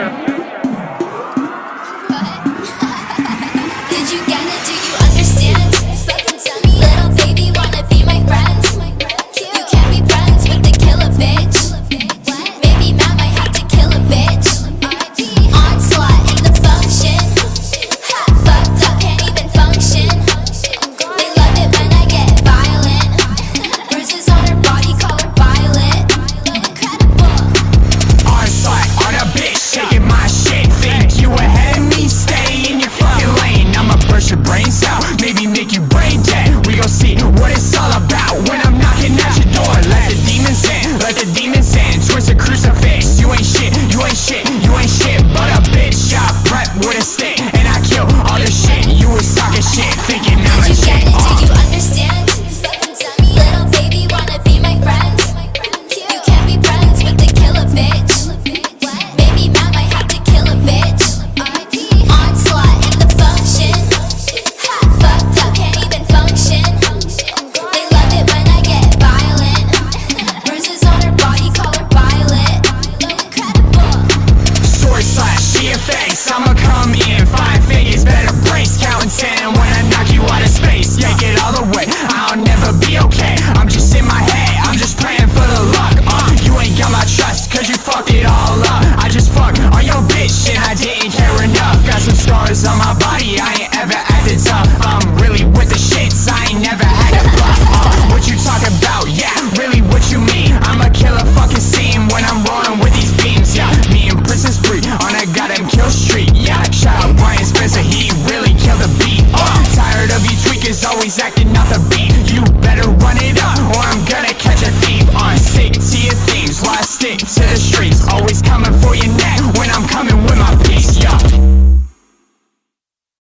pressure. scars on my body, I ain't ever acted tough. I'm really with the shits, I ain't never had a bluff uh, What you talk about, yeah, really what you mean? I'm a killer fucking scene when I'm rolling with these beams, yeah Me and Princess Bree on a goddamn kill street, yeah Shout out Brian Spencer, he really killed the beat. Uh, Tired of you tweakers always acting off the beat. You better run it up or I'm gonna catch a thief. On uh, sick to your